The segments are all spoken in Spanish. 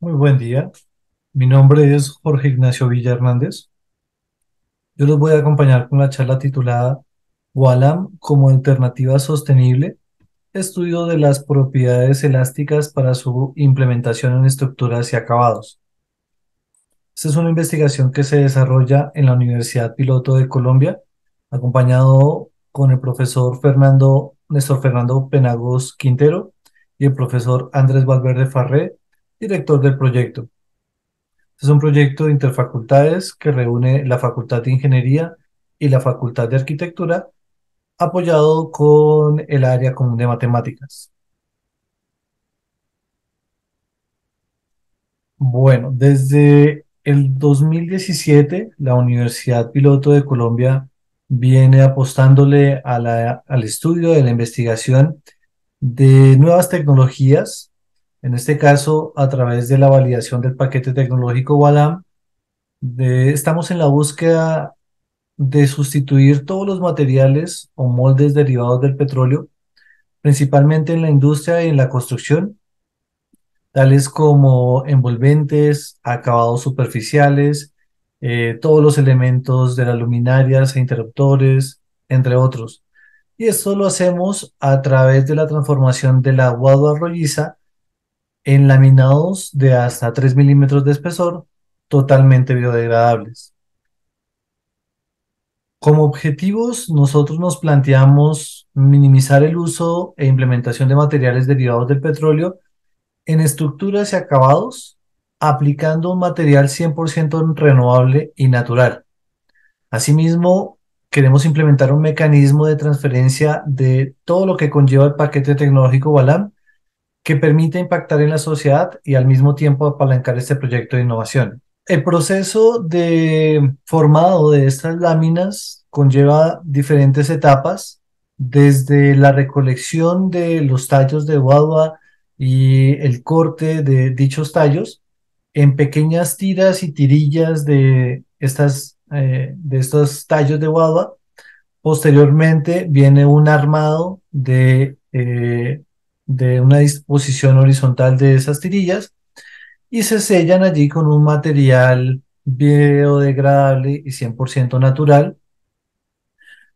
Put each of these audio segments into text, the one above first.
Muy buen día. Mi nombre es Jorge Ignacio Villa Hernández. Yo los voy a acompañar con la charla titulada WALAM como alternativa sostenible, estudio de las propiedades elásticas para su implementación en estructuras y acabados. Esta es una investigación que se desarrolla en la Universidad Piloto de Colombia, acompañado con el profesor Fernando, Néstor Fernando Penagos Quintero y el profesor Andrés Valverde Farré, director del proyecto. Este es un proyecto de interfacultades que reúne la Facultad de Ingeniería y la Facultad de Arquitectura, apoyado con el área común de matemáticas. Bueno, desde el 2017, la Universidad Piloto de Colombia viene apostándole al estudio de la investigación de nuevas tecnologías en este caso, a través de la validación del paquete tecnológico WALAM, estamos en la búsqueda de sustituir todos los materiales o moldes derivados del petróleo, principalmente en la industria y en la construcción, tales como envolventes, acabados superficiales, eh, todos los elementos de las luminarias e interruptores, entre otros. Y esto lo hacemos a través de la transformación de la guadua en laminados de hasta 3 milímetros de espesor, totalmente biodegradables. Como objetivos, nosotros nos planteamos minimizar el uso e implementación de materiales derivados del petróleo en estructuras y acabados, aplicando un material 100% renovable y natural. Asimismo, queremos implementar un mecanismo de transferencia de todo lo que conlleva el paquete tecnológico Balam que permite impactar en la sociedad y al mismo tiempo apalancar este proyecto de innovación. El proceso de formado de estas láminas conlleva diferentes etapas, desde la recolección de los tallos de guadua y el corte de dichos tallos en pequeñas tiras y tirillas de, estas, eh, de estos tallos de guadua. Posteriormente viene un armado de eh, de una disposición horizontal de esas tirillas y se sellan allí con un material biodegradable y 100% natural,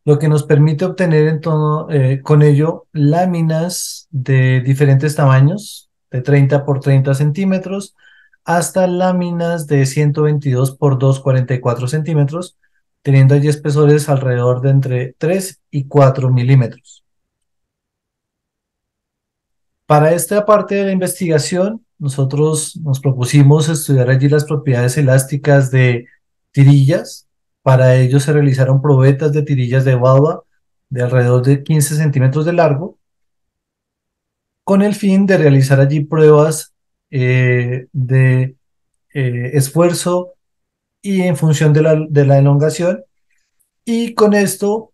lo que nos permite obtener en eh, con ello láminas de diferentes tamaños, de 30 por 30 centímetros, hasta láminas de 122 por 244 centímetros, teniendo allí espesores alrededor de entre 3 y 4 milímetros. Para esta parte de la investigación, nosotros nos propusimos estudiar allí las propiedades elásticas de tirillas. Para ello se realizaron probetas de tirillas de baba de alrededor de 15 centímetros de largo, con el fin de realizar allí pruebas eh, de eh, esfuerzo y en función de la, de la elongación, y con esto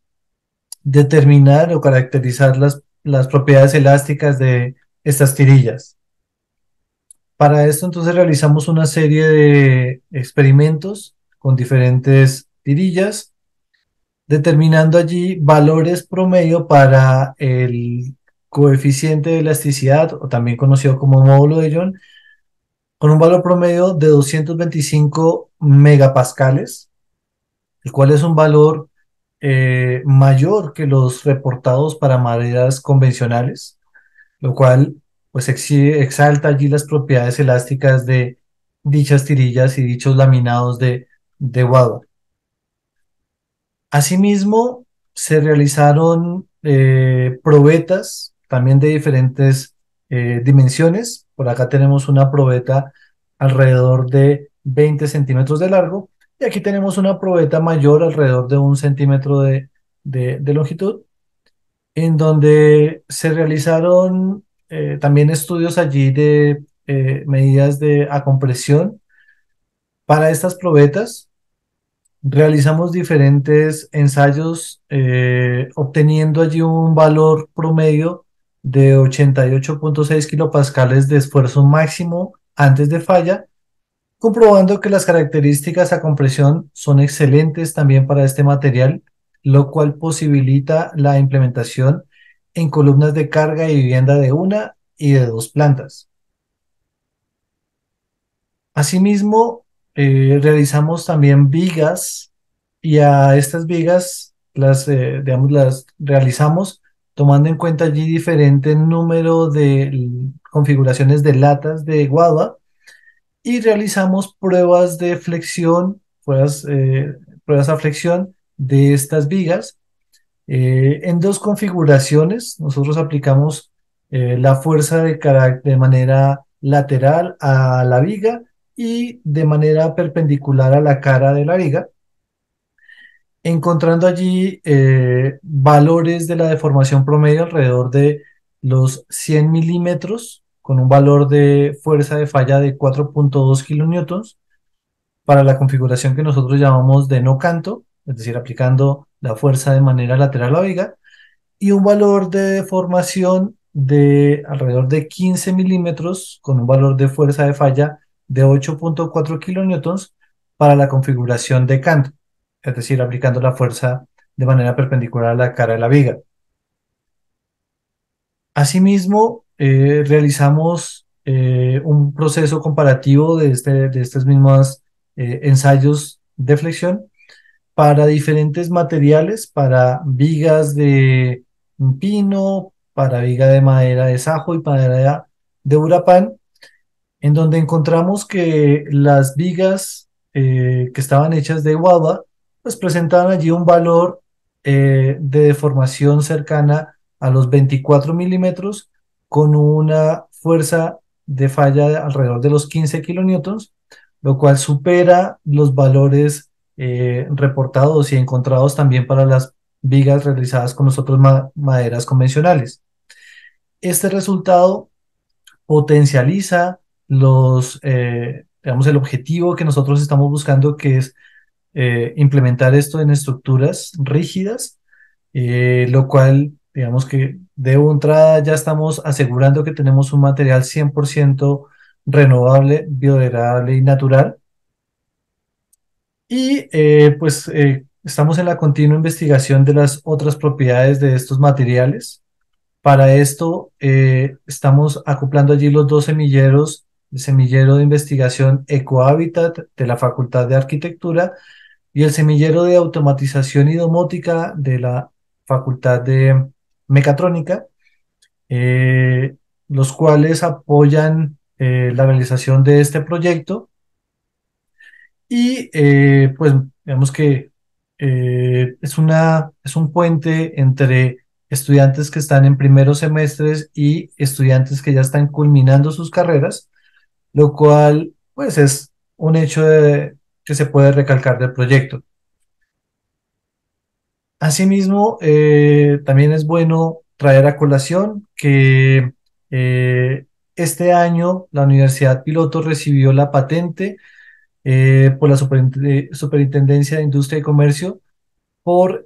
determinar o caracterizar las, las propiedades elásticas de estas tirillas. Para esto entonces realizamos una serie de experimentos con diferentes tirillas, determinando allí valores promedio para el coeficiente de elasticidad, o también conocido como módulo de Young, con un valor promedio de 225 megapascales, el cual es un valor eh, mayor que los reportados para maderas convencionales lo cual pues exalta allí las propiedades elásticas de dichas tirillas y dichos laminados de, de Asimismo, se realizaron eh, probetas también de diferentes eh, dimensiones. Por acá tenemos una probeta alrededor de 20 centímetros de largo y aquí tenemos una probeta mayor alrededor de un centímetro de longitud en donde se realizaron eh, también estudios allí de eh, medidas de acompresión. Para estas probetas realizamos diferentes ensayos eh, obteniendo allí un valor promedio de 88.6 kilopascales de esfuerzo máximo antes de falla, comprobando que las características a compresión son excelentes también para este material lo cual posibilita la implementación en columnas de carga y vivienda de una y de dos plantas. Asimismo, eh, realizamos también vigas y a estas vigas las, eh, digamos, las realizamos tomando en cuenta allí diferente número de configuraciones de latas de guava y realizamos pruebas de flexión, pruebas, eh, pruebas a flexión de estas vigas en dos configuraciones. Nosotros aplicamos la fuerza de, de manera lateral a la viga y de manera perpendicular a la cara de la viga, encontrando allí eh, valores de la deformación promedio alrededor de los 100 milímetros, con un valor de fuerza de falla de 4.2 kilonewtons, para la configuración que nosotros llamamos de no canto, es decir, aplicando la fuerza de manera lateral a la viga, y un valor de deformación de alrededor de 15 milímetros, con un valor de fuerza de falla de 8.4 kilonewtons para la configuración de canto, es decir, aplicando la fuerza de manera perpendicular a la cara de la viga. Asimismo, eh, realizamos eh, un proceso comparativo de, este, de estos mismos eh, ensayos de flexión para diferentes materiales, para vigas de pino, para viga de madera de sajo y madera de urapán, en donde encontramos que las vigas que estaban hechas de guava, pues presentaban allí un valor de deformación cercana a los 24 milímetros con una fuerza de falla de alrededor de los 15 kilonewtons, lo cual supera los valores eh, reportados y encontrados también para las vigas realizadas con nosotros maderas convencionales. Este resultado potencializa los, eh, digamos, el objetivo que nosotros estamos buscando, que es eh, implementar esto en estructuras rígidas, eh, lo cual, digamos que de entrada ya estamos asegurando que tenemos un material 100% renovable, biodegradable y natural. Y pues estamos en la continua investigación de las otras propiedades de estos materiales. Para esto estamos acoplando allí los dos semilleros el semillero de investigación Ecohabitat de la Facultad de Arquitectura y el semillero de automatización y domótica de la Facultad de Mecatrónica, eh, los cuales apoyan eh, la realización de este proyecto. Y eh, pues digamos que es, una, es un puente entre estudiantes que están en primeros semestres y estudiantes que ya están culminando sus carreras lo cual pues es un hecho que se puede recalcar del proyecto. Asimismo, eh, también es bueno traer a colación que eh, este año la Universidad Piloto recibió la patente eh, por la Superintendencia de Industria y Comercio por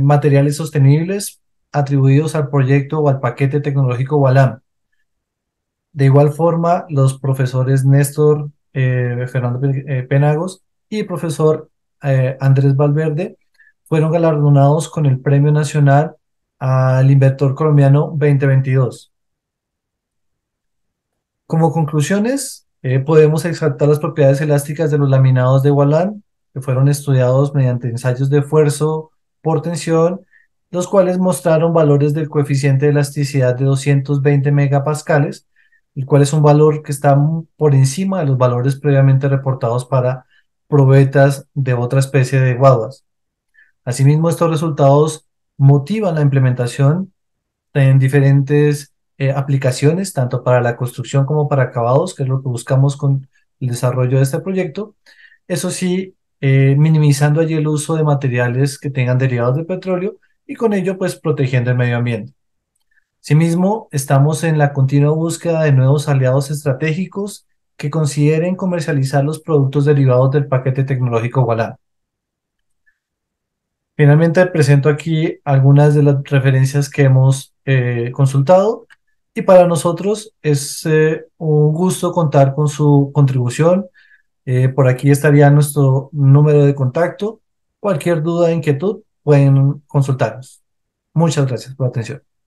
materiales sostenibles atribuidos al proyecto o al paquete tecnológico WALAM. De igual forma, los profesores Néstor Fernando Penagos y profesor Andrés Valverde fueron galardonados con el Premio Nacional al Inventor Colombiano 2022. Como conclusiones, podemos exaltar las propiedades elásticas de los laminados de Wallan, que fueron estudiados mediante ensayos de esfuerzo por tensión, los cuales mostraron valores del coeficiente de elasticidad de 220 megapascales, el cual es un valor que está por encima de los valores previamente reportados para probetas de otra especie de guaduas. Asimismo, estos resultados motivan la implementación en diferentes eh, aplicaciones, tanto para la construcción como para acabados, que es lo que buscamos con el desarrollo de este proyecto. Eso sí, eh, minimizando allí el uso de materiales que tengan derivados de petróleo y con ello, pues, protegiendo el medio ambiente. Asimismo, estamos en la continua búsqueda de nuevos aliados estratégicos que consideren comercializar los productos derivados del paquete tecnológico Wallan. Finalmente, presento aquí algunas de las referencias que hemos eh, consultado y para nosotros es eh, un gusto contar con su contribución. Eh, por aquí estaría nuestro número de contacto. Cualquier duda, inquietud, pueden consultarnos. Muchas gracias por la atención.